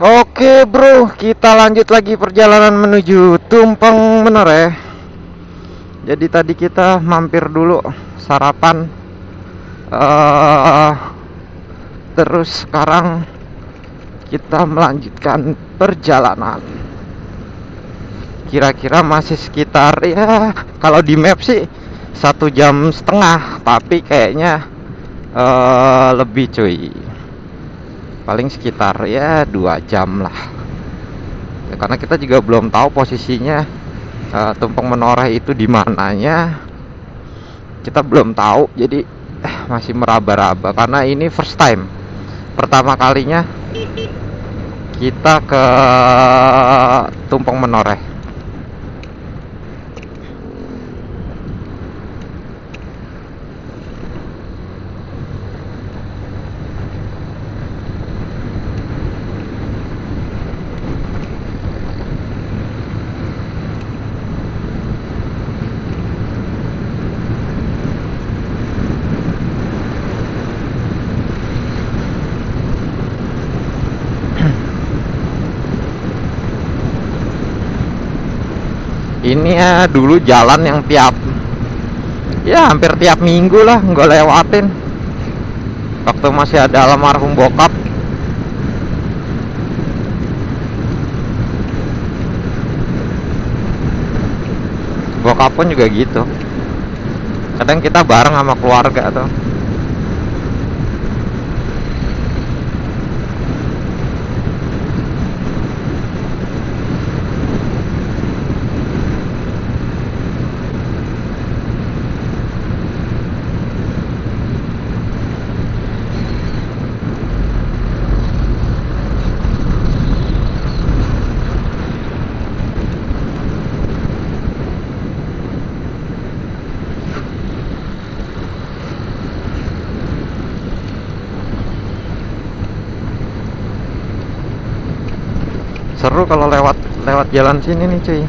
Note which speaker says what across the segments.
Speaker 1: Oke bro, kita lanjut lagi perjalanan menuju Tumpeng Menoreh. Jadi tadi kita mampir dulu sarapan. eh terus sekarang kita melanjutkan perjalanan. Kira-kira masih sekitar ya kalau di map sih satu jam setengah, tapi kayaknya eh lebih cuy paling sekitar ya dua jam lah. Ya, karena kita juga belum tahu posisinya uh, tumpeng menoreh itu di mananya. Kita belum tahu jadi eh, masih meraba-raba. Karena ini first time pertama kalinya kita ke tumpeng menoreh ini ya dulu jalan yang tiap ya hampir tiap minggu lah nggak lewatin. Waktu masih ada almarhum bokap. Bokap pun juga gitu. Kadang kita bareng sama keluarga tuh kalau lewat lewat jalan sini nih cuy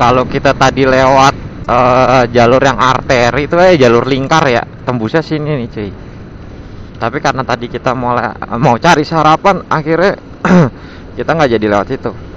Speaker 1: kalau kita tadi lewat eh, jalur yang arteri itu eh jalur lingkar ya. Tembusnya sini nih cuy. Tapi karena tadi kita le- mau cari sarapan akhirnya kita nggak jadi lewat situ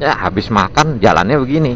Speaker 1: ya habis makan jalannya begini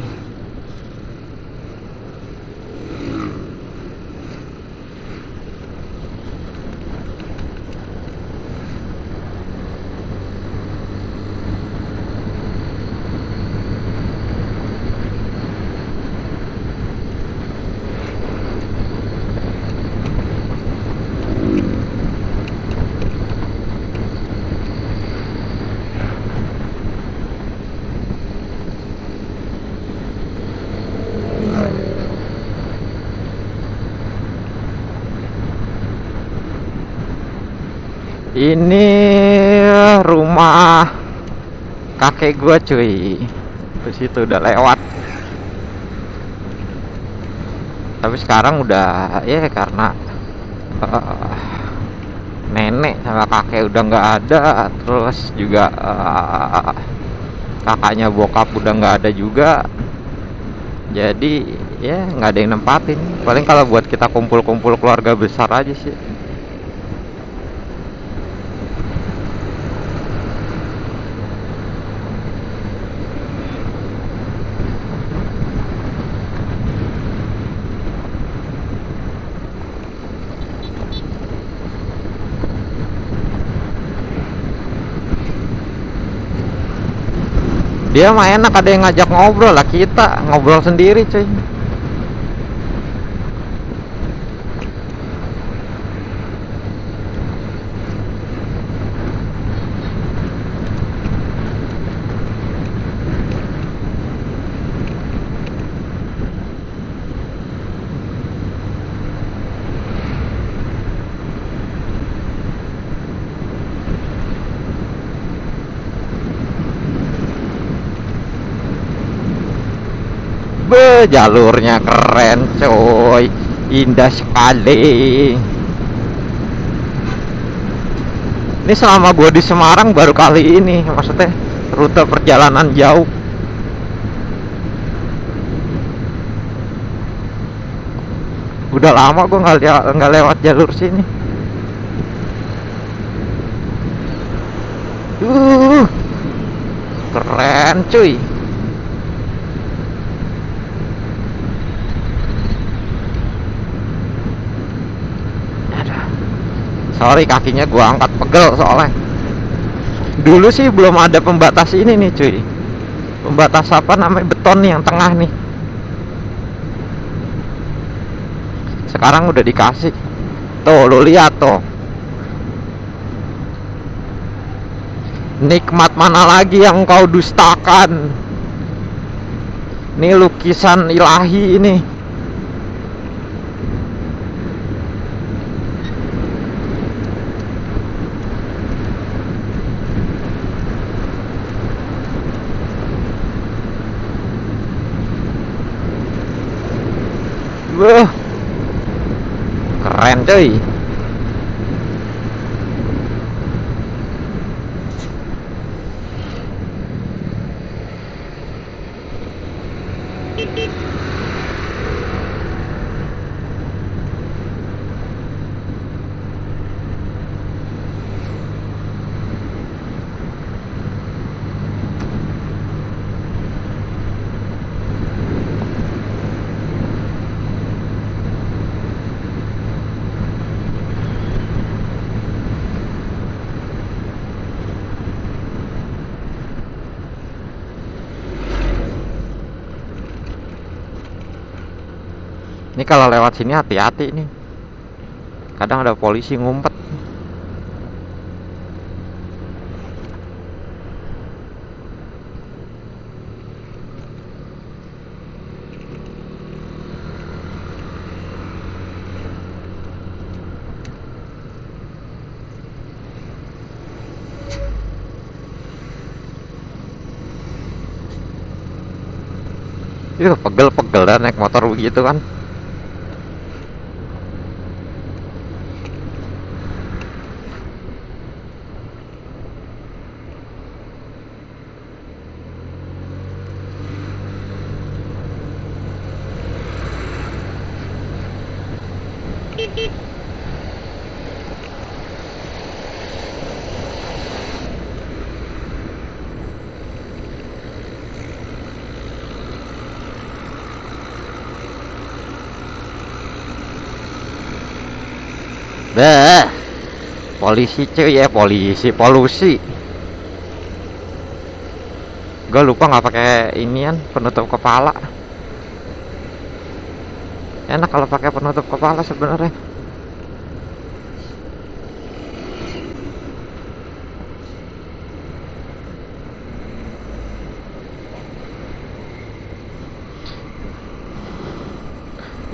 Speaker 1: ini rumah kakek gua cuy. Terus itu udah lewat. Tapi sekarang udah ya karena eh, nenek sama kakek udah nggak ada terus juga eh, kakaknya bokap udah nggak ada juga. Jadi ya nggak ada yang nempatin. Paling kalau buat kita kumpul-kumpul keluarga besar aja sih dia mah enak ada yang ngajak ngobrol lah kita ngobrol sendiri cuy jalurnya keren coy. Indah sekali. Ini selama gua di Semarang baru kali ini Maksudnya rute perjalanan jauh. Udah lama gua nggak nggak lewat jalur sini. Uh, keren cuy Sorry kakinya gua angkat pegel soalnya. Dulu sih belum ada pembatas ini nih cuy. Pembatas apa namanya beton nih yang tengah nih. Sekarang udah dikasih. Tuh lu lihat tuh. Nikmat mana lagi yang kau dustakan? Ini lukisan ilahi ini. Wah. Keren cuy. Ini kalau lewat sini hati-hati nih. Kadang ada polisi ngumpet. Itu pegel-pegel dan naik motor begitu kan. Bah. Polisi cuy ya, polisi, polusi. Gue lupa nggak pakai inian penutup kepala. Enak kalau pakai penutup kepala sebenarnya.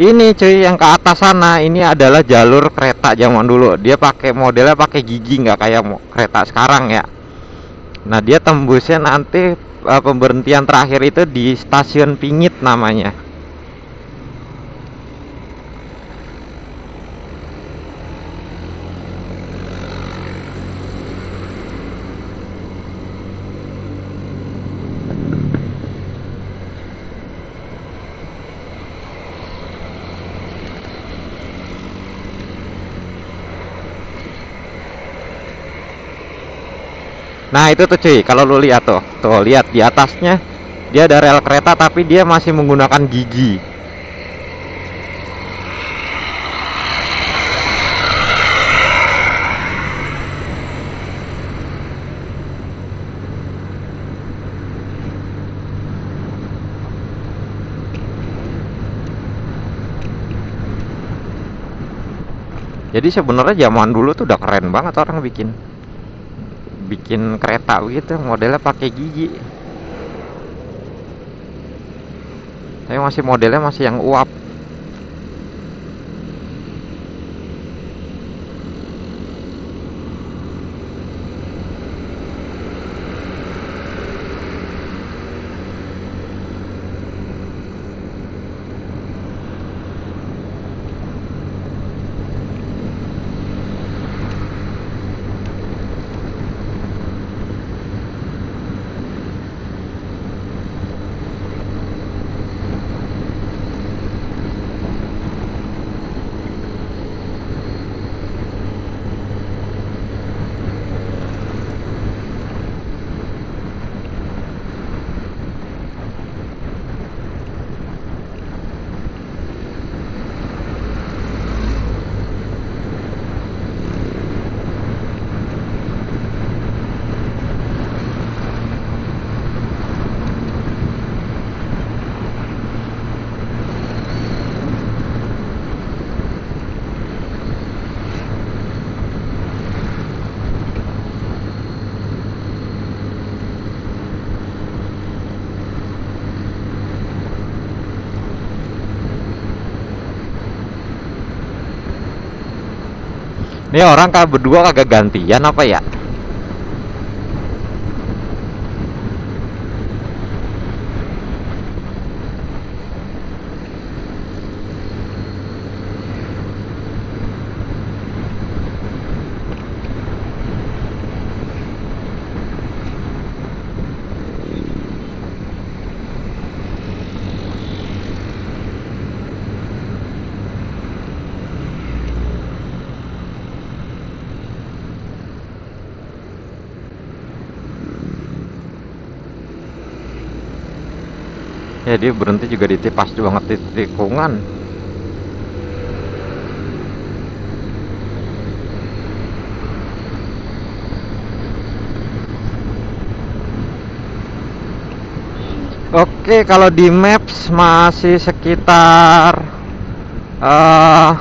Speaker 1: Ini cuy yang ke atas sana ini adalah jalur kereta zaman dulu. Dia pakai modelnya pakai gigi nggak kayak kereta sekarang ya. Nah dia tembusnya nanti eh, pemberhentian terakhir itu di stasiun Pingit namanya. nah itu tuh cuy. Kalau lu lihat tuh. Tuh lihat di atasnya. Dia ada rel kereta tapi dia masih menggunakan gigi. Jadi sebenarnya zaman dulu tuh udah keren banget orang bikin bikin kereta begitu modelnya pakai gigi. Tapi masih modelnya masih yang uap. Ini orang kah berdua kagak gantian apa ya? Ya dia berhenti juga di ti- pas banget di tikungan. Oke, kalau di Maps masih sekitar eh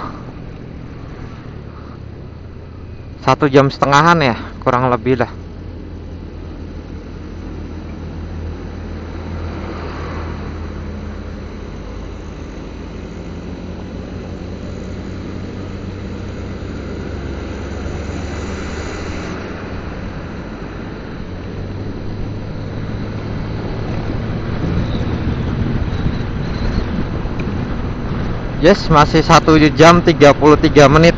Speaker 1: satu jam setengahan ya, kurang lebih lah. Yes, masih satu jam 33 menit.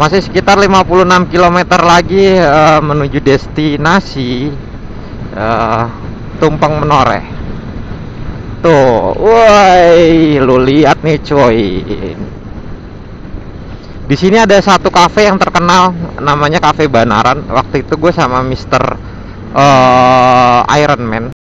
Speaker 1: Masih sekitar 56 km lagi eh, menuju destinasi eh, Tumpeng Menoreh. Tuh, woi, lu lihat nih cuy. Di sini ada satu cafe yang terkenal namanya Cafe Banaran. Waktu itu gue sama Mister eh, Iron Man